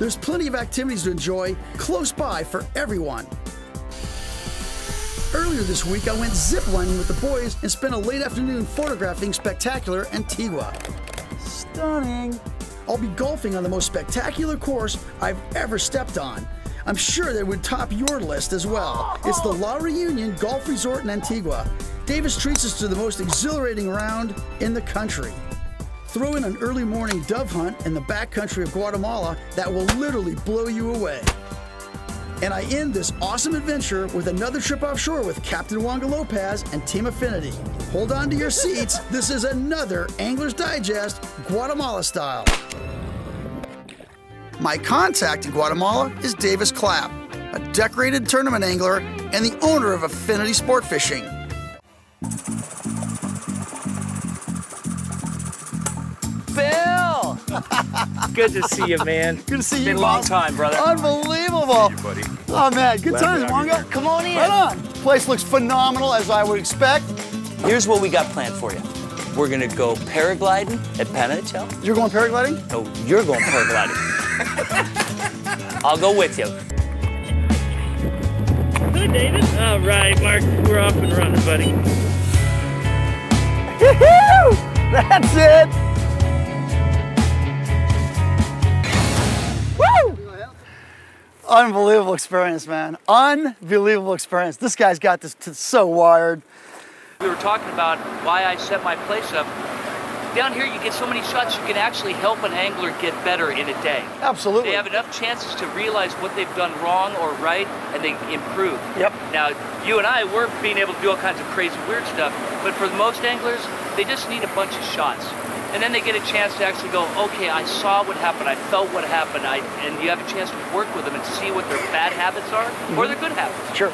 There's plenty of activities to enjoy close by for everyone. Earlier this week, I went ziplining with the boys and spent a late afternoon photographing spectacular Antigua. Stunning. I'll be golfing on the most spectacular course I've ever stepped on. I'm sure that would top your list as well. It's the La Reunion Golf Resort in Antigua. Davis treats us to the most exhilarating round in the country. Throw in an early morning dove hunt in the backcountry of Guatemala that will literally blow you away. And I end this awesome adventure with another trip offshore with Captain Wanga Lopez and Team Affinity. Hold on to your seats. This is another Angler's Digest Guatemala style. My contact in Guatemala is Davis Clapp, a decorated tournament angler and the owner of Affinity Sport Fishing. Good to see you, man. Good to see you. Been a long time, brother. Unbelievable. buddy. Oh man, good Glad times, to have you Wanga. here. Come on in. Right on. Place looks phenomenal as I would expect. Here's what we got planned for you. We're gonna go paragliding at Panajachel. You're going paragliding? No, you're going paragliding. I'll go with you. Good, David. All right, Mark, we're off and running, buddy. Woohoo! That's it. Unbelievable experience, man. Unbelievable experience. This guy's got this t- so wired. We were talking about why I set my place up. Down here, you get so many shots, you can actually help an angler get better in a day. Absolutely. They have enough chances to realize what they've done wrong or right, and they improve. Yep. Now, you and I, we're being able to do all kinds of crazy, weird stuff, but for most anglers, they just need a bunch of shots. And then they get a chance to actually go, okay, I saw what happened, I felt what happened, I, and you have a chance to work with them and see what their bad habits are or mm-hmm. their good habits. Sure.